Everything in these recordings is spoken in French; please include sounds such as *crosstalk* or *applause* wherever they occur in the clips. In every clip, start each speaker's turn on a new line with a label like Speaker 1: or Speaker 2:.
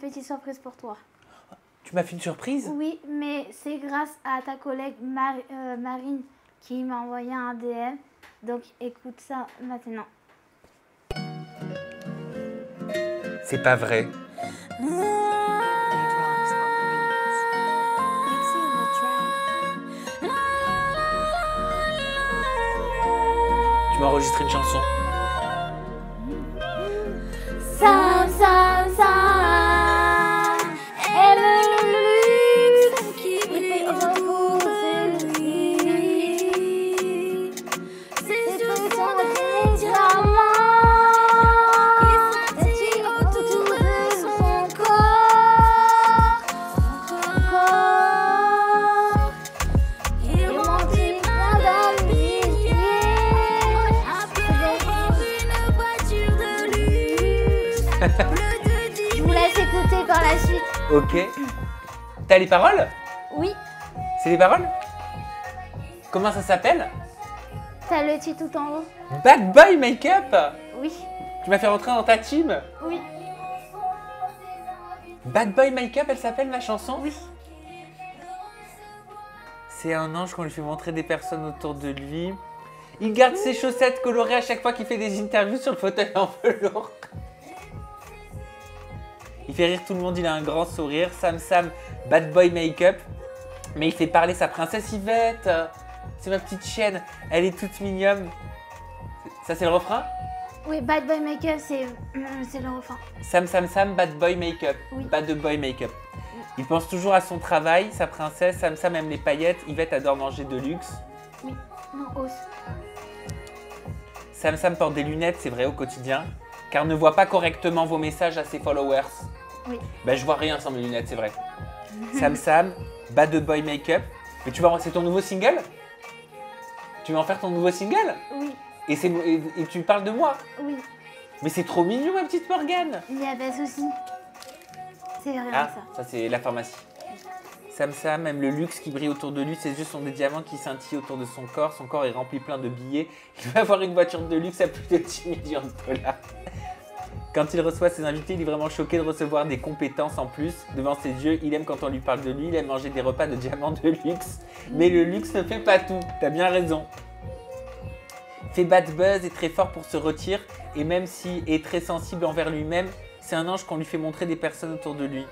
Speaker 1: petite surprise pour toi.
Speaker 2: Tu m'as fait une surprise?
Speaker 1: Oui, mais c'est grâce à ta collègue Mar- euh, Marine qui m'a envoyé un DM. Donc écoute ça maintenant.
Speaker 2: C'est pas vrai. Tu m'as enregistré une chanson. *laughs*
Speaker 1: Je vous laisse écouter par la suite.
Speaker 2: Ok. T'as les paroles?
Speaker 1: Oui,
Speaker 2: C'est les paroles? Comment ça s'appelle?
Speaker 1: T'as le titre tout en haut.
Speaker 2: Bad Boy Makeup?
Speaker 1: Oui,
Speaker 2: Tu m'as fait rentrer dans ta team?
Speaker 1: Oui,
Speaker 2: Bad Boy Makeup, elle s'appelle ma chanson?
Speaker 1: Oui.
Speaker 2: C'est un ange qu'on lui fait montrer des personnes autour de lui. Il garde ses chaussettes colorées à chaque fois qu'il fait des interviews sur le fauteuil *laughs* en velours. Il fait rire tout le monde, il a un grand sourire. Sam Sam, bad boy make-up. Mais il fait parler sa princesse Yvette. C'est ma petite chienne, elle est toute mignonne. Ça c'est le refrain
Speaker 1: Oui, Bad Boy Makeup, c'est euh, c'est le refrain.
Speaker 2: Sam Sam Sam, bad boy make-up.
Speaker 1: Oui.
Speaker 2: Bad boy make-up. Il pense toujours à son travail, sa princesse. Sam Sam aime les paillettes. Yvette adore manger de luxe.
Speaker 1: Oui, non, hausse.
Speaker 2: Sam Sam porte des lunettes, c'est vrai au quotidien, car ne voit pas correctement vos messages à ses followers.
Speaker 1: Oui.
Speaker 2: Ben je vois rien sans mes lunettes, c'est vrai. Sam Sam, Bad Boy Makeup. Mais tu vas c'est ton nouveau single? Tu vas en faire ton nouveau single?
Speaker 1: Oui,
Speaker 2: et, c'est, et, et tu parles de moi?
Speaker 1: Oui,
Speaker 2: Mais c'est trop mignon ma petite Morgane
Speaker 1: il n'y a pas de souci. C'est vraiment
Speaker 2: Ah,
Speaker 1: ça.
Speaker 2: ça c'est la pharmacie. Sam Sam aime le luxe qui brille autour de lui, ses yeux sont des diamants qui scintillent autour de son corps, son corps est rempli plein de billets, il va avoir une voiture de luxe à plus de 10 millions de dollars. Quand il reçoit ses invités, il est vraiment choqué de recevoir des compétences en plus devant ses yeux. Il aime quand on lui parle de lui, il aime manger des repas de diamants de luxe. Mais le luxe ne fait pas tout, t'as bien raison. Fait bad buzz et très fort pour se retirer, et même s'il est très sensible envers lui-même, c'est un ange qu'on lui fait montrer des personnes autour de lui.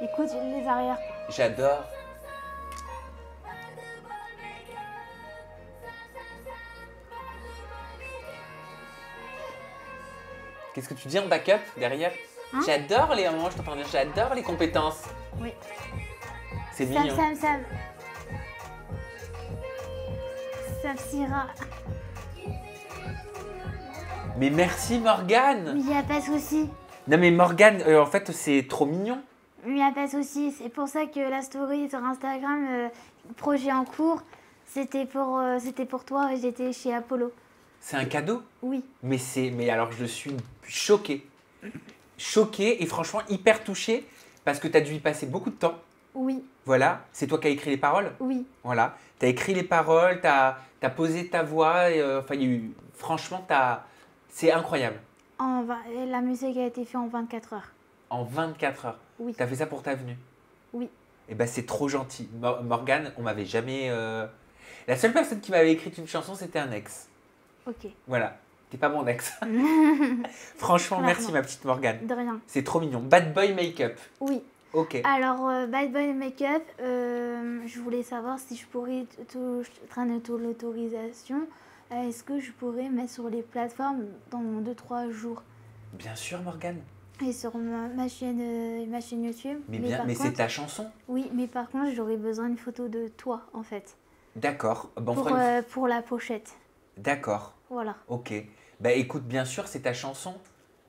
Speaker 1: Écoute les arrières.
Speaker 2: J'adore. Qu'est-ce que tu dis en backup derrière
Speaker 1: Hein
Speaker 2: J'adore les. à un moment, je t'entends dire j'adore les compétences.
Speaker 1: Oui.
Speaker 2: C'est mignon.
Speaker 1: Sam, Sam. Sam Syrah.
Speaker 2: Mais merci Morgane.
Speaker 1: Il n'y a pas de souci.
Speaker 2: Non mais Morgane, euh, en fait c'est trop mignon.
Speaker 1: Il n'y a pas de souci. C'est pour ça que la story sur Instagram, euh, projet en cours, c'était pour, euh, c'était pour toi. J'étais chez Apollo.
Speaker 2: C'est un cadeau.
Speaker 1: Oui.
Speaker 2: Mais c'est, mais alors je suis choqué, choqué et franchement hyper touché parce que tu as dû y passer beaucoup de temps.
Speaker 1: Oui,
Speaker 2: Voilà, c'est toi qui as écrit les paroles.
Speaker 1: oui,
Speaker 2: Voilà, tu as écrit les paroles, tu as, posé ta voix, et, euh, enfin, il y a eu, franchement, t'as- c'est incroyable.
Speaker 1: en va- et la musique a été faite en 24 heures.
Speaker 2: En 24 heures,
Speaker 1: Oui,
Speaker 2: tu as fait ça pour ta venue.
Speaker 1: oui.
Speaker 2: Et ben c'est trop gentil. Mor- Morgane, on m'avait jamais. euh, La seule personne qui m'avait écrit une chanson, c'était un ex.
Speaker 1: Ok.
Speaker 2: Voilà, t'es pas mon ex. *laughs* *laughs* Franchement, merci ma petite Morgane.
Speaker 1: De rien.
Speaker 2: C'est trop mignon. Bad Boy Makeup.
Speaker 1: Oui.
Speaker 2: Ok.
Speaker 1: Alors, euh, Bad Boy Makeup, euh, je voulais savoir si je pourrais, t- tout- train de tout l'autorisation, euh, est-ce que je pourrais mettre sur les plateformes dans 2-3 jours?
Speaker 2: Bien sûr, Morgane.
Speaker 1: et sur ma, ma chaîne, euh, ma chaîne YouTube.
Speaker 2: Mais bien, mais c'est ta chanson.
Speaker 1: Oui, mais par contre, j'aurais besoin d'une photo de toi, en fait,
Speaker 2: D'accord. Bon, on
Speaker 1: pour,
Speaker 2: une-
Speaker 1: pour la pochette.
Speaker 2: D'accord.
Speaker 1: Voilà.
Speaker 2: Ok. Bah écoute, bien sûr, c'est ta chanson.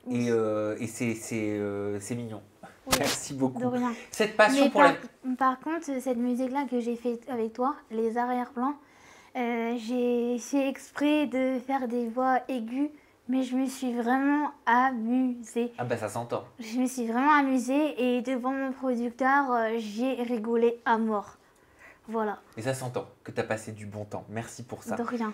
Speaker 1: Oui.
Speaker 2: Et, euh, et c'est, c'est, euh, c'est mignon.
Speaker 1: Oui,
Speaker 2: Merci
Speaker 1: de
Speaker 2: beaucoup.
Speaker 1: rien.
Speaker 2: Cette passion
Speaker 1: Mais
Speaker 2: pour
Speaker 1: par,
Speaker 2: la.
Speaker 1: par contre, cette musique-là que j'ai fait avec toi, les arrière-plans, euh, j'ai fait exprès de faire des voix aiguës, mais je me suis vraiment amusée.
Speaker 2: Ah bah ça s'entend.
Speaker 1: Je me suis vraiment amusée et devant mon producteur, euh, j'ai rigolé à mort. Voilà,
Speaker 2: Et ça s'entend que tu as passé du bon temps. Merci pour ça.
Speaker 1: de rien.